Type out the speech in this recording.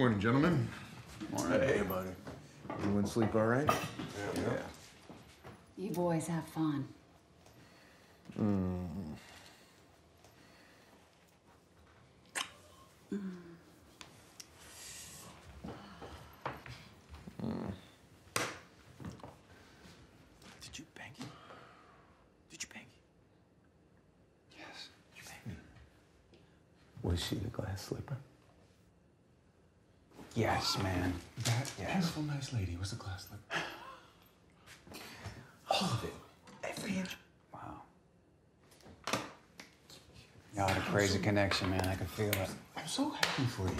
Morning, gentlemen. Morning, Hey, buddy. Everyone sleep all right? Yeah. You boys have fun. Did you bang him? Did you bang him? Yes. You banged him. Was she the glass slipper? Yes, man. That Yes. beautiful, nice lady was a glass slipper. All of it. Every inch. Wow. Y'all had a crazy connection, man. I could feel it. I'm so happy for you.